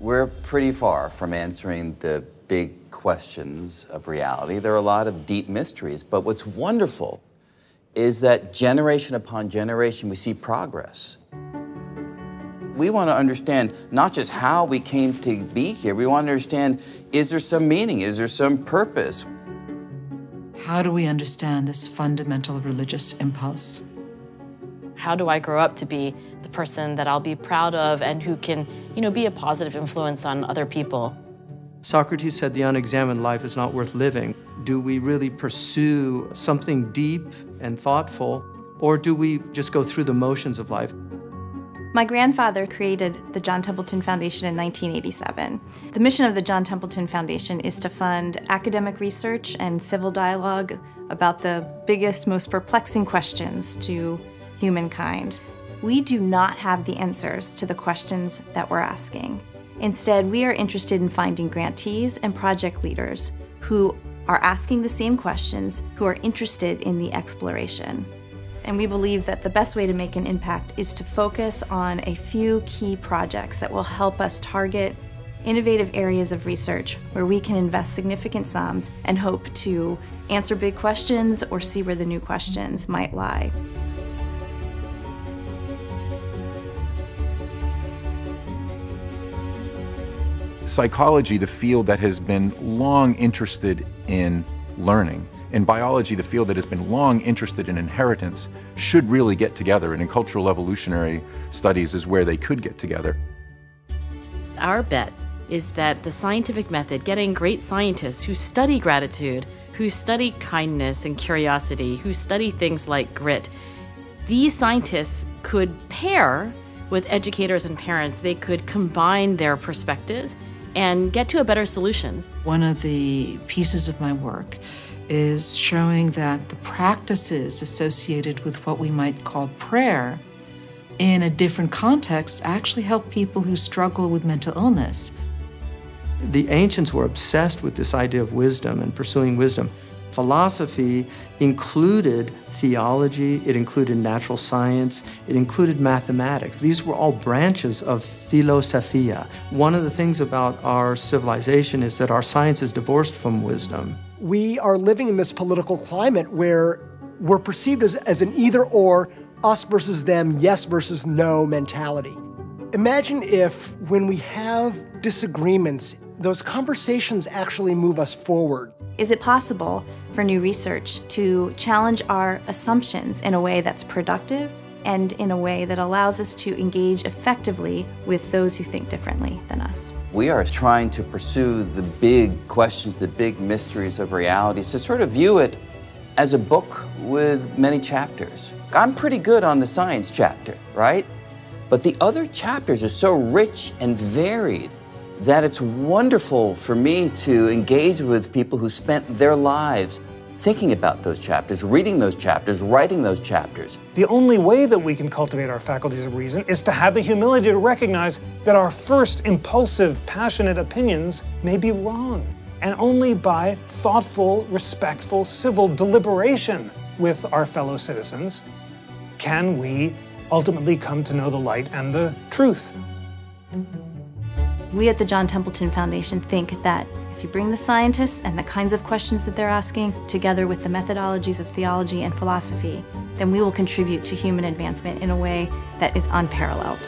we're pretty far from answering the big questions of reality. There are a lot of deep mysteries, but what's wonderful is that generation upon generation we see progress. We want to understand not just how we came to be here, we want to understand is there some meaning, is there some purpose? How do we understand this fundamental religious impulse? How do I grow up to be the person that I'll be proud of and who can, you know, be a positive influence on other people? Socrates said the unexamined life is not worth living. Do we really pursue something deep and thoughtful, or do we just go through the motions of life? My grandfather created the John Templeton Foundation in 1987. The mission of the John Templeton Foundation is to fund academic research and civil dialogue about the biggest, most perplexing questions to humankind. We do not have the answers to the questions that we're asking. Instead, we are interested in finding grantees and project leaders who are asking the same questions, who are interested in the exploration. And we believe that the best way to make an impact is to focus on a few key projects that will help us target innovative areas of research where we can invest significant sums and hope to answer big questions or see where the new questions might lie. Psychology, the field that has been long interested in learning, in biology, the field that has been long interested in inheritance, should really get together, and in cultural evolutionary studies is where they could get together. Our bet is that the scientific method, getting great scientists who study gratitude, who study kindness and curiosity, who study things like grit, these scientists could pair with educators and parents. They could combine their perspectives and get to a better solution. One of the pieces of my work is showing that the practices associated with what we might call prayer in a different context actually help people who struggle with mental illness. The ancients were obsessed with this idea of wisdom and pursuing wisdom. Philosophy included theology, it included natural science, it included mathematics. These were all branches of philosophia. One of the things about our civilization is that our science is divorced from wisdom. We are living in this political climate where we're perceived as, as an either or, us versus them, yes versus no mentality. Imagine if, when we have disagreements, those conversations actually move us forward. Is it possible for new research to challenge our assumptions in a way that's productive and in a way that allows us to engage effectively with those who think differently than us? We are trying to pursue the big questions, the big mysteries of reality, to sort of view it as a book with many chapters. I'm pretty good on the science chapter, right? But the other chapters are so rich and varied that it's wonderful for me to engage with people who spent their lives thinking about those chapters, reading those chapters, writing those chapters. The only way that we can cultivate our faculties of reason is to have the humility to recognize that our first impulsive, passionate opinions may be wrong. And only by thoughtful, respectful, civil deliberation with our fellow citizens can we ultimately come to know the light and the truth. We at the John Templeton Foundation think that if you bring the scientists and the kinds of questions that they're asking together with the methodologies of theology and philosophy, then we will contribute to human advancement in a way that is unparalleled.